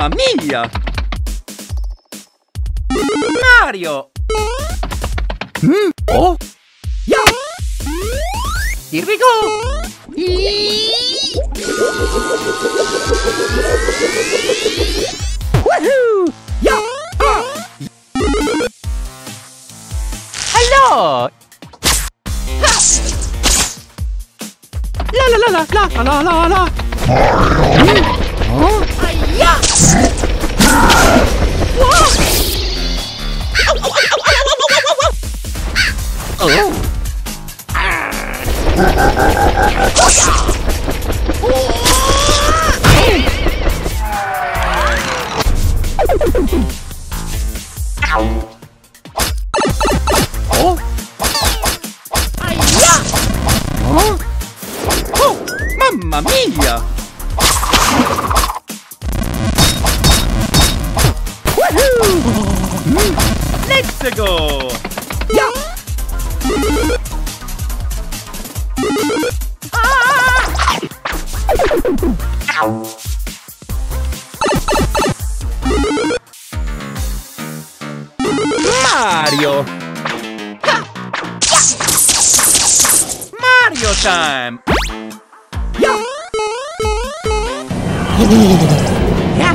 Mamma mia! Mario! Hmm? Oh? Yeah! Here we go! Woohoo! Yeah! Ah! Hello! La la la la la la la la Huh? Oh! Oh! Huh? Mamma mia! Let's go! Yeah! Mario! Mario time! Yeah! Yeah!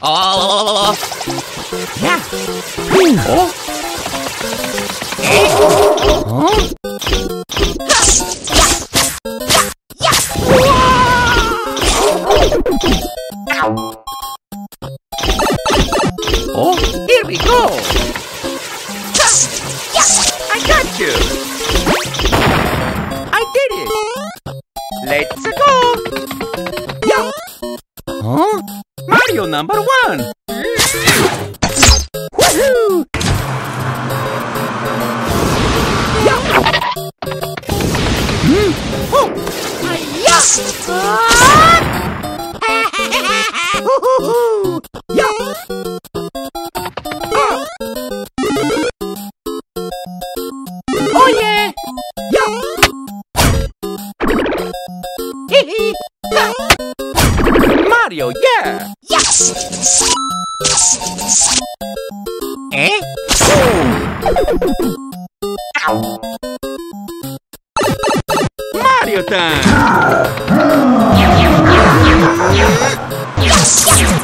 啊啊啊啊呀嗯。哦。诶嗯 Yeah! Eh? Mario time! Yeah!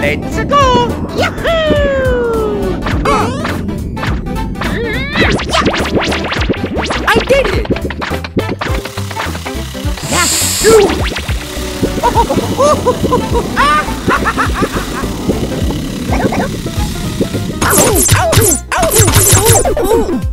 Let's go! Yahoo! Ah. I did it! I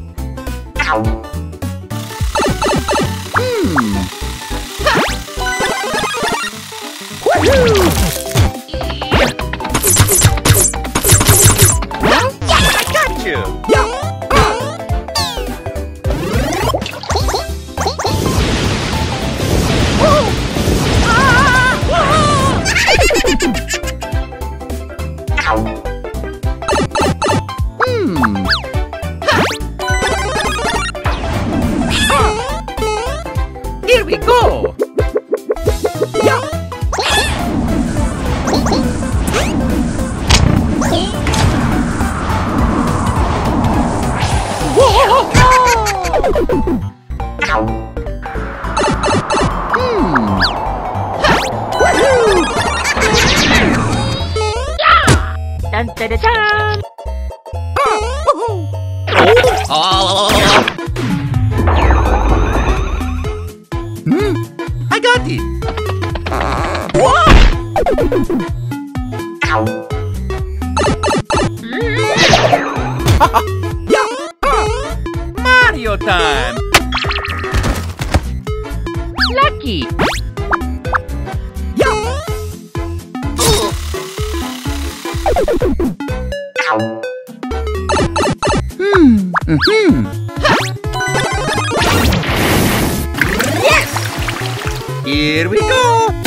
Here we go!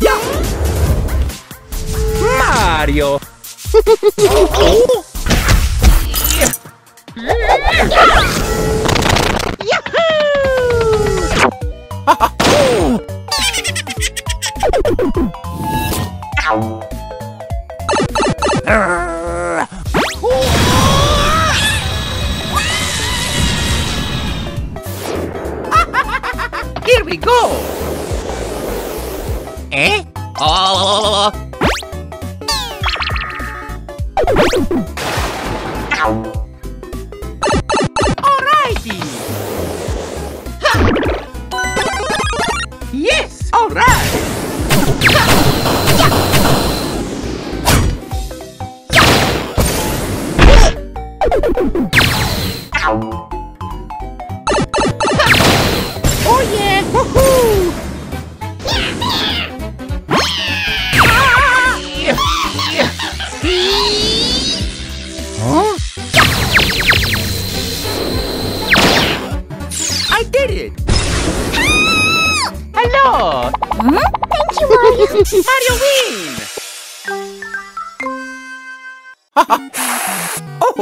yeah. Mario! Yahoo! Oh.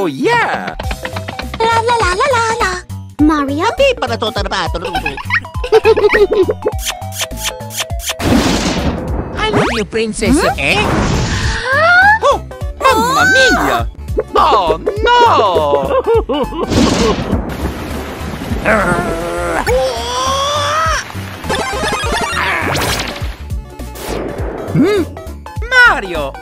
Oh yeah! la la la la la la. Mario? Di para to tarbato. I love you, princess. Eh? Oh, mamma mia! Oh no! Hmm? Mario!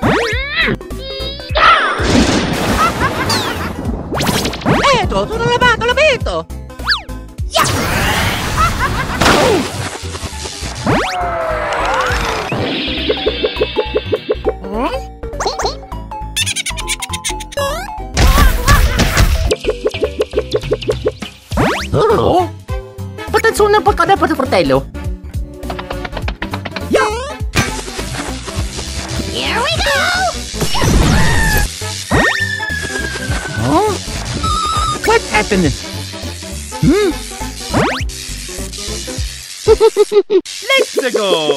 lavato! Sono lavato, lavato! Yeah! Oh. Oh. Attenzione, porca debole, fratello! What happened? Hmm? Let's go! Oh!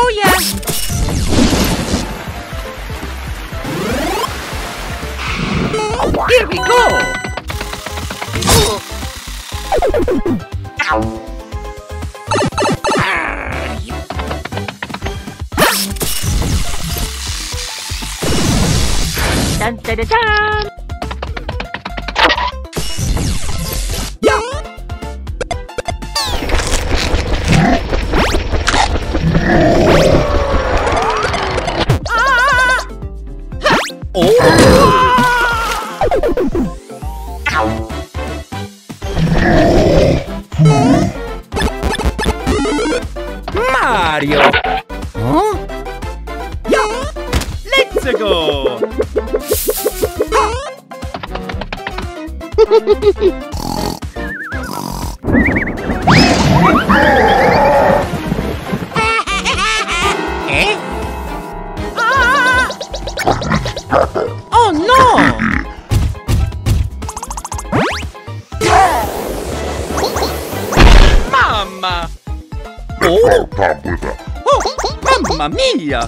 Oh yeah! Here we go! Dun, dun, dun, dun. Oh no! Mamma! Oh! Oh, mamma mia!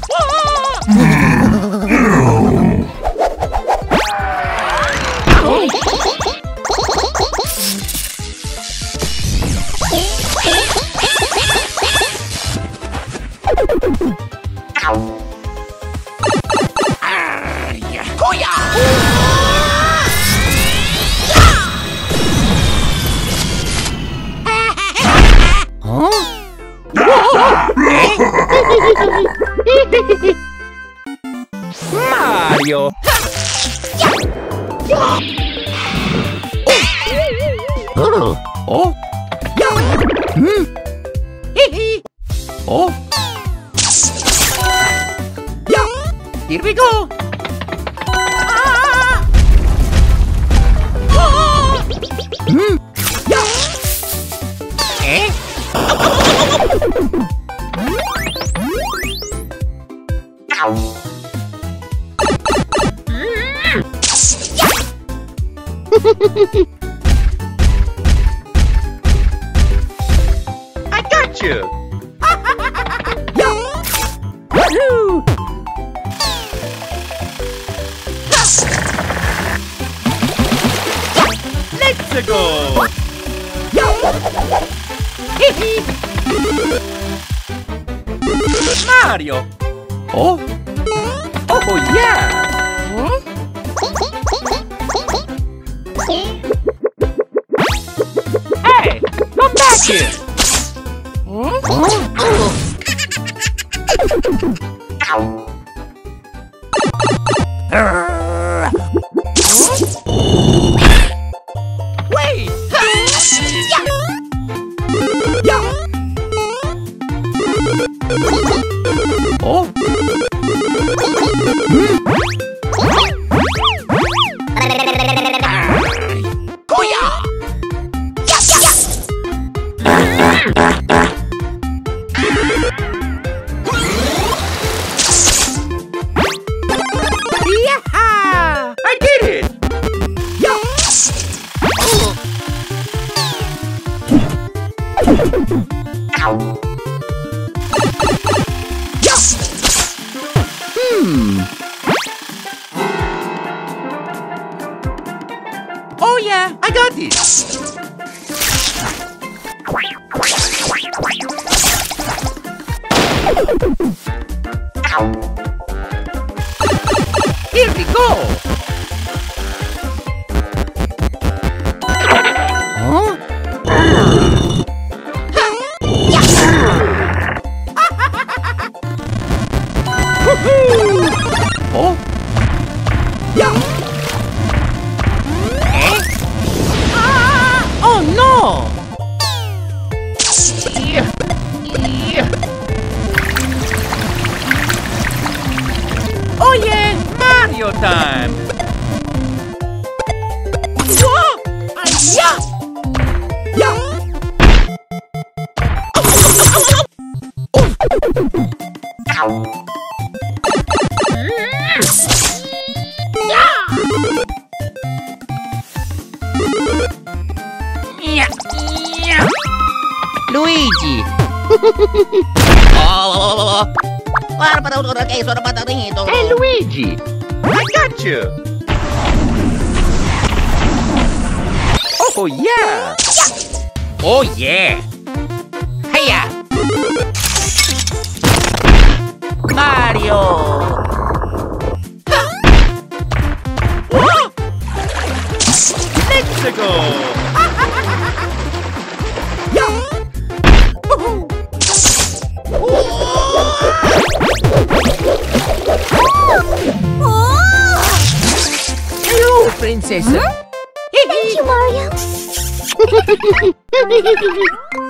Mario! Hmm? Eh? I Oh. Para para uno kayo sa mata rito. Hey Luigi! I got you! Oh yeah! Oh yeah! Hello, princess! Thank you, Mario.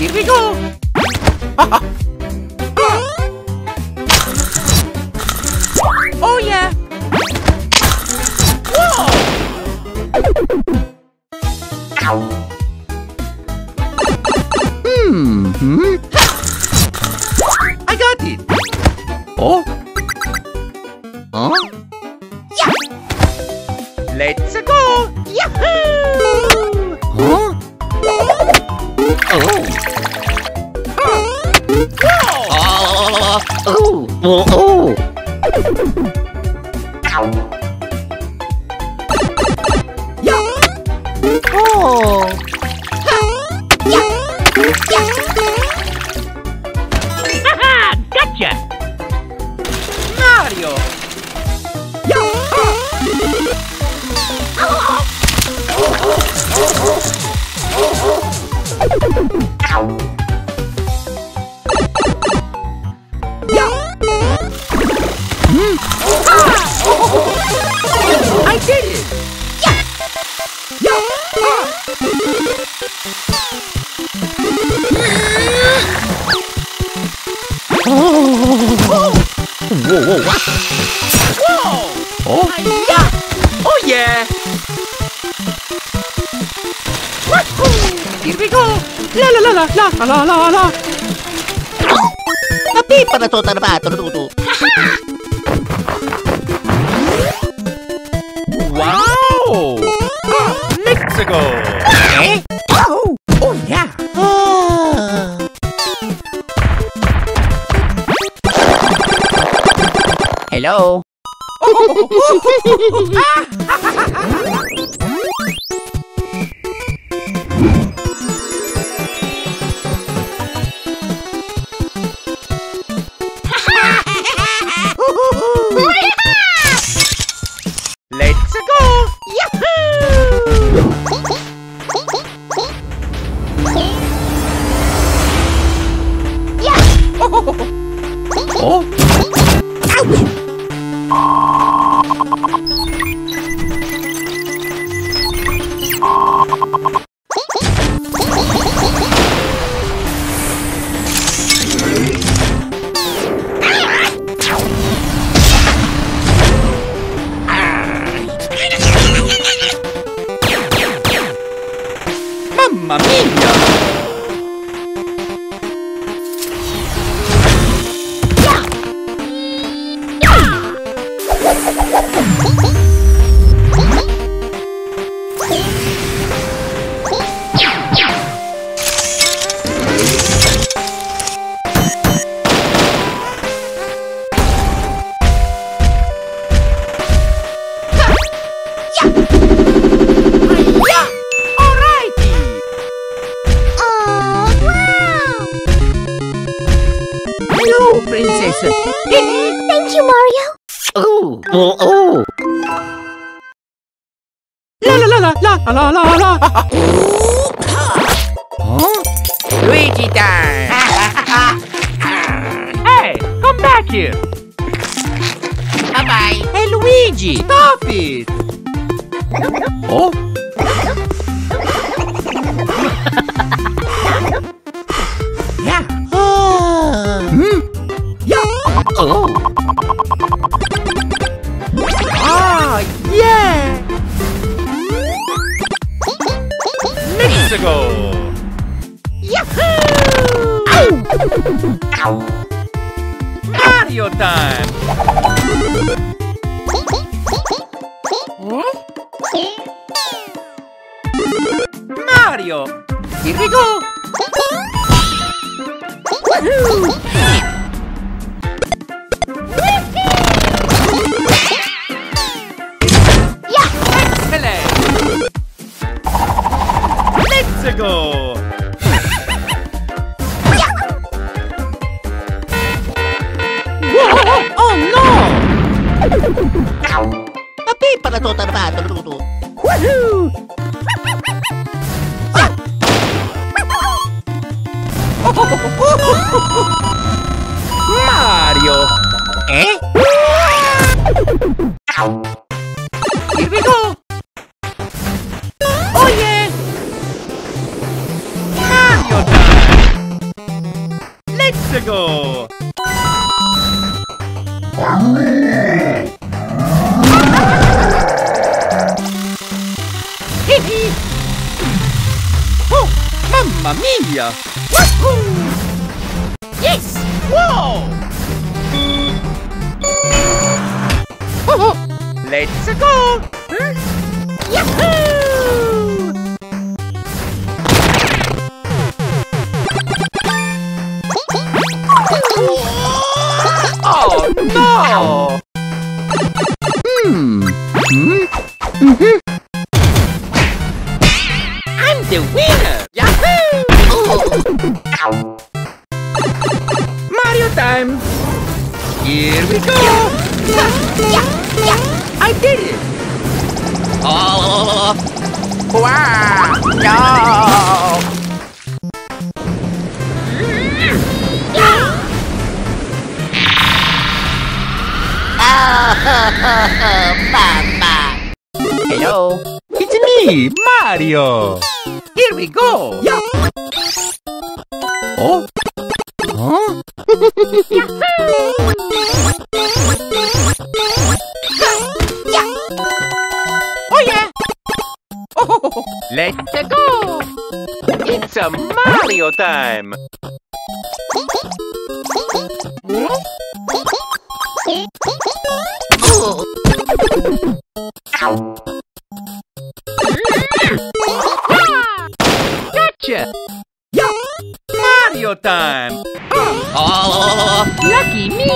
Here we go! ago. ¿Eh? Oh! Oh, yeah! Hello? Ah. おマミーナ Here we go! I did it! Oh. Wow! No! Papa. Hello? It's me, Mario! Here we go! Yeah. Oh? Huh? Time! Gotcha! Mario time! Oh. Lucky me!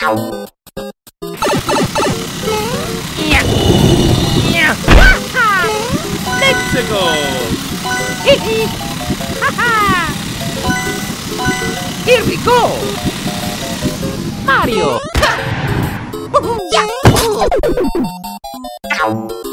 Let's go! Here we go! Mario! Yeah!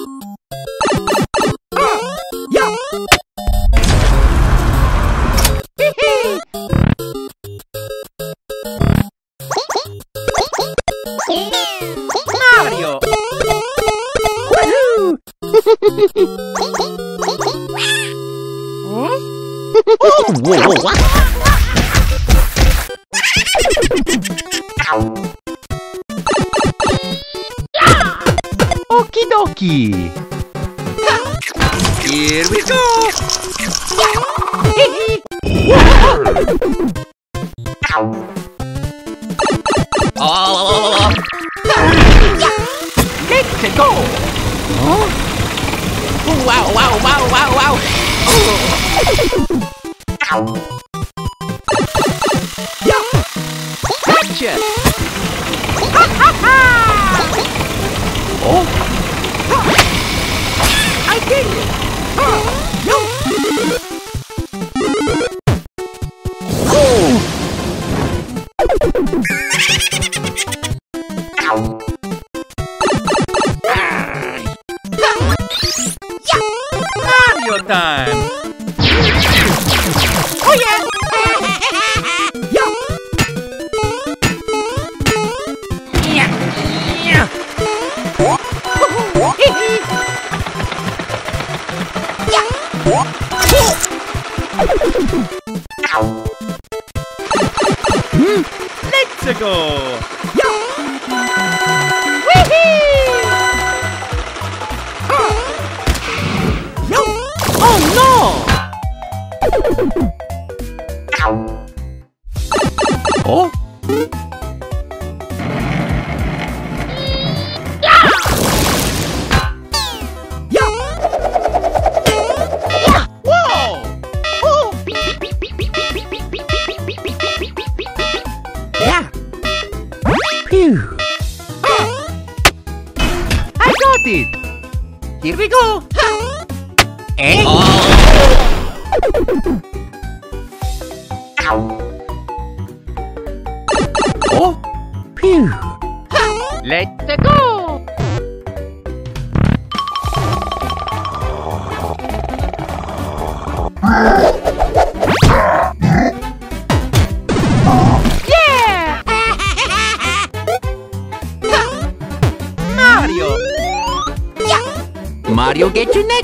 Let's go! Wow, wow, wow, wow, wow. Gotcha! Oh! I did it! Mario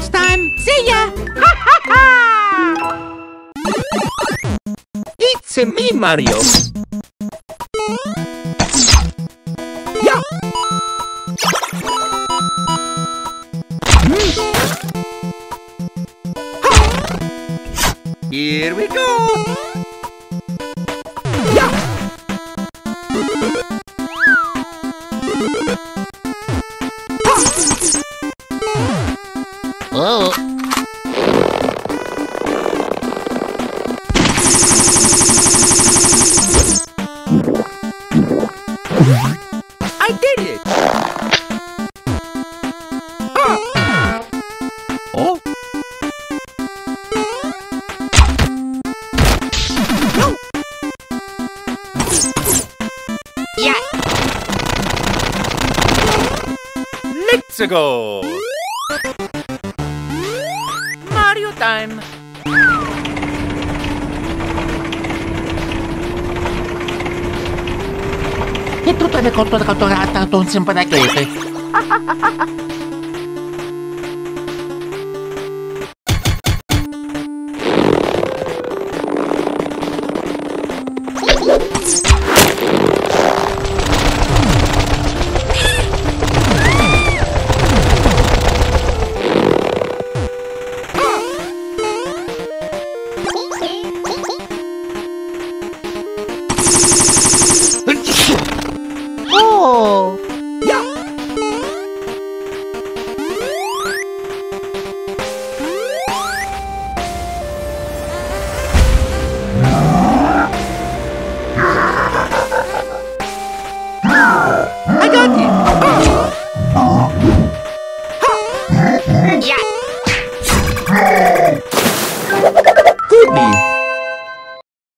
next time. See ya. It's me, Mario. Yeah. Hmm. Here we go. Itu tadi kotor-kotor atang tuh simpan aja itu. Eh.